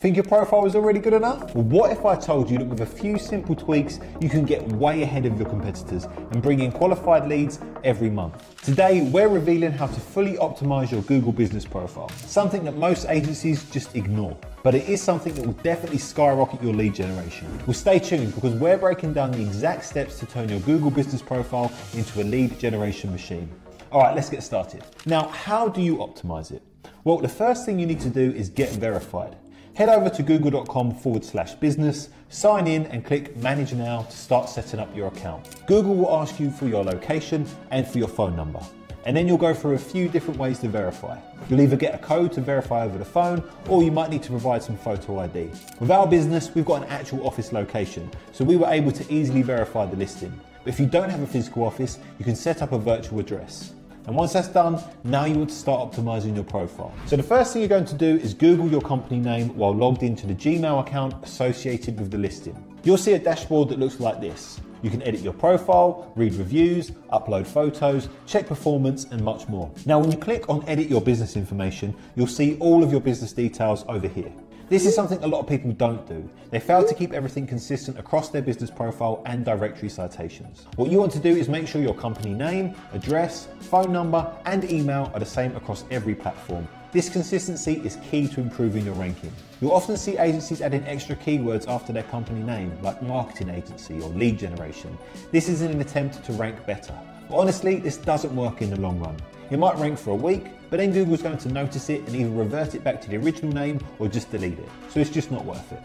Think your profile is already good enough? What if I told you that with a few simple tweaks, you can get way ahead of your competitors and bring in qualified leads every month? Today, we're revealing how to fully optimize your Google business profile, something that most agencies just ignore. But it is something that will definitely skyrocket your lead generation. Well, stay tuned because we're breaking down the exact steps to turn your Google business profile into a lead generation machine. All right, let's get started. Now, how do you optimize it? Well, the first thing you need to do is get verified. Head over to google.com forward slash business, sign in and click manage now to start setting up your account. Google will ask you for your location and for your phone number. And then you'll go through a few different ways to verify. You'll either get a code to verify over the phone or you might need to provide some photo ID. With our business, we've got an actual office location, so we were able to easily verify the listing. But if you don't have a physical office, you can set up a virtual address. And once that's done, now you want to start optimizing your profile. So the first thing you're going to do is Google your company name while logged into the Gmail account associated with the listing. You'll see a dashboard that looks like this. You can edit your profile, read reviews, upload photos, check performance, and much more. Now, when you click on edit your business information, you'll see all of your business details over here. This is something a lot of people don't do. They fail to keep everything consistent across their business profile and directory citations. What you want to do is make sure your company name, address, phone number, and email are the same across every platform. This consistency is key to improving your ranking. You'll often see agencies adding extra keywords after their company name, like marketing agency or lead generation. This is an attempt to rank better. But honestly, this doesn't work in the long run. It might rank for a week, but then Google's going to notice it and either revert it back to the original name or just delete it. So it's just not worth it.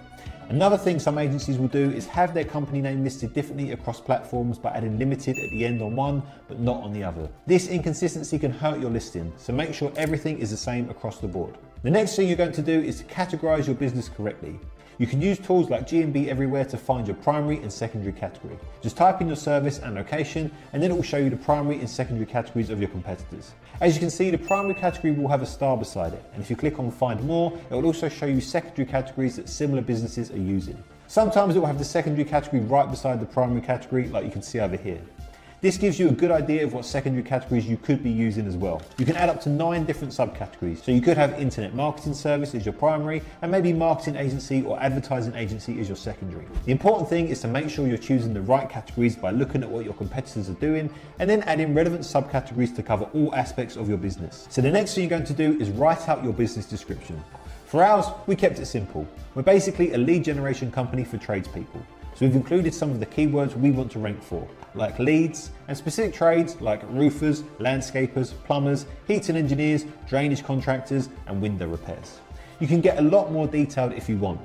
Another thing some agencies will do is have their company name listed differently across platforms by adding limited at the end on one but not on the other. This inconsistency can hurt your listing, so make sure everything is the same across the board. The next thing you're going to do is to categorize your business correctly. You can use tools like GMB Everywhere to find your primary and secondary category. Just type in your service and location, and then it will show you the primary and secondary categories of your competitors. As you can see, the primary category will have a star beside it, and if you click on Find More, it will also show you secondary categories that similar businesses are using. Sometimes it will have the secondary category right beside the primary category, like you can see over here. This gives you a good idea of what secondary categories you could be using as well. You can add up to nine different subcategories. So you could have internet marketing service as your primary and maybe marketing agency or advertising agency as your secondary. The important thing is to make sure you're choosing the right categories by looking at what your competitors are doing and then adding relevant subcategories to cover all aspects of your business. So the next thing you're going to do is write out your business description. For ours, we kept it simple. We're basically a lead generation company for tradespeople. So we've included some of the keywords we want to rank for, like leads, and specific trades like roofers, landscapers, plumbers, heating engineers, drainage contractors, and window repairs. You can get a lot more detailed if you want.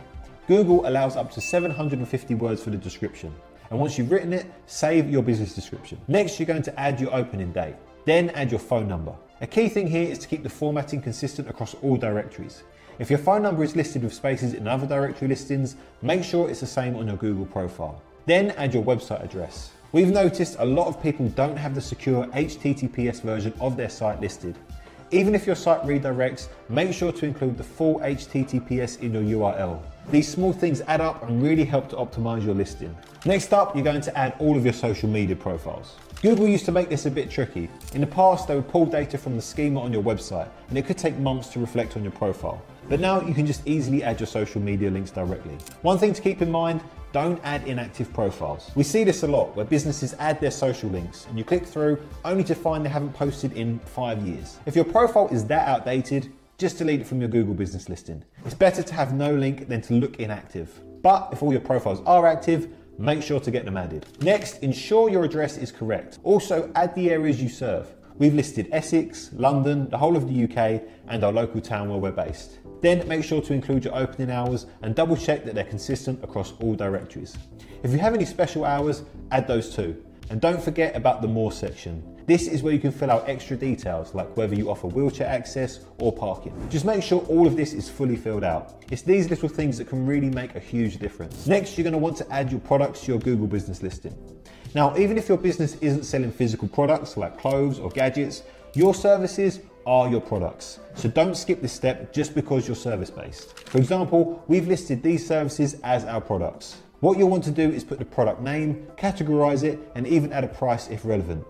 Google allows up to 750 words for the description. And once you've written it, save your business description. Next, you're going to add your opening date. Then add your phone number. A key thing here is to keep the formatting consistent across all directories. If your phone number is listed with spaces in other directory listings, make sure it's the same on your Google profile. Then add your website address. We've noticed a lot of people don't have the secure HTTPS version of their site listed. Even if your site redirects, make sure to include the full HTTPS in your URL. These small things add up and really help to optimize your listing. Next up, you're going to add all of your social media profiles. Google used to make this a bit tricky. In the past, they would pull data from the schema on your website, and it could take months to reflect on your profile. But now you can just easily add your social media links directly. One thing to keep in mind, don't add inactive profiles. We see this a lot where businesses add their social links and you click through only to find they haven't posted in five years. If your profile is that outdated, just delete it from your Google business listing. It's better to have no link than to look inactive. But if all your profiles are active, make sure to get them added. Next, ensure your address is correct. Also, add the areas you serve. We've listed Essex, London, the whole of the UK, and our local town where we're based. Then make sure to include your opening hours and double check that they're consistent across all directories. If you have any special hours, add those too. And don't forget about the more section. This is where you can fill out extra details like whether you offer wheelchair access or parking. Just make sure all of this is fully filled out. It's these little things that can really make a huge difference. Next, you're gonna to want to add your products to your Google business listing. Now, even if your business isn't selling physical products like clothes or gadgets, your services are your products. So don't skip this step just because you're service based. For example, we've listed these services as our products. What you'll want to do is put the product name, categorize it, and even add a price if relevant.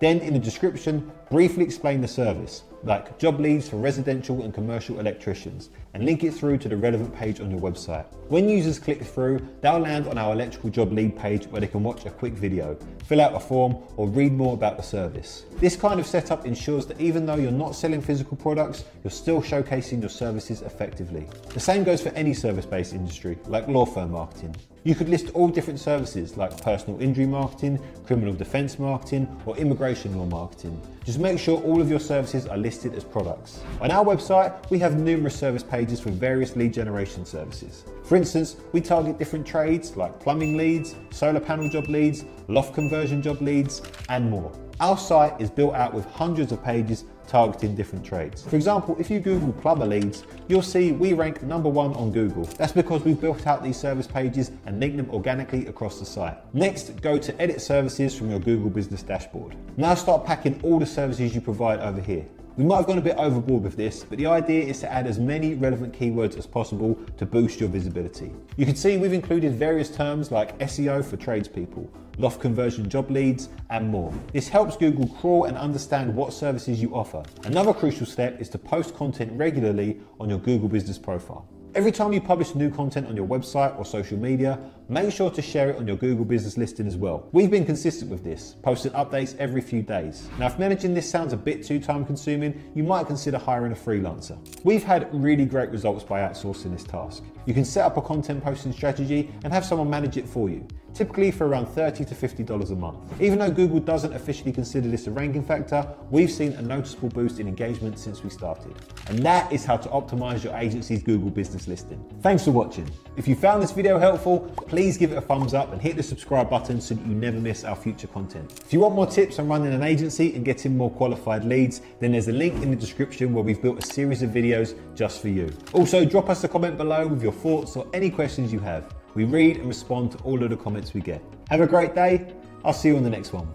Then in the description, briefly explain the service. Like job leads for residential and commercial electricians, and link it through to the relevant page on your website. When users click through, they'll land on our electrical job lead page where they can watch a quick video, fill out a form, or read more about the service. This kind of setup ensures that even though you're not selling physical products, you're still showcasing your services effectively. The same goes for any service based industry, like law firm marketing. You could list all different services like personal injury marketing, criminal defense marketing, or immigration law marketing. Just make sure all of your services are listed as products. On our website, we have numerous service pages for various lead generation services. For instance, we target different trades like plumbing leads, solar panel job leads, loft conversion job leads, and more. Our site is built out with hundreds of pages targeting different trades. For example, if you Google plumber leads, you'll see we rank number one on Google. That's because we've built out these service pages and linked them organically across the site. Next, go to edit services from your Google business dashboard. Now start packing all the services you provide over here. We might have gone a bit overboard with this, but the idea is to add as many relevant keywords as possible to boost your visibility. You can see we've included various terms like SEO for tradespeople, loft conversion job leads, and more. This helps Google crawl and understand what services you offer. Another crucial step is to post content regularly on your Google business profile. Every time you publish new content on your website or social media, make sure to share it on your Google business listing as well. We've been consistent with this, posting updates every few days. Now, if managing this sounds a bit too time consuming, you might consider hiring a freelancer. We've had really great results by outsourcing this task. You can set up a content posting strategy and have someone manage it for you typically for around 30 to $50 a month. Even though Google doesn't officially consider this a ranking factor, we've seen a noticeable boost in engagement since we started. And that is how to optimize your agency's Google business listing. Thanks for watching. If you found this video helpful, please give it a thumbs up and hit the subscribe button so that you never miss our future content. If you want more tips on running an agency and getting more qualified leads, then there's a link in the description where we've built a series of videos just for you. Also, drop us a comment below with your thoughts or any questions you have. We read and respond to all of the comments we get. Have a great day. I'll see you on the next one.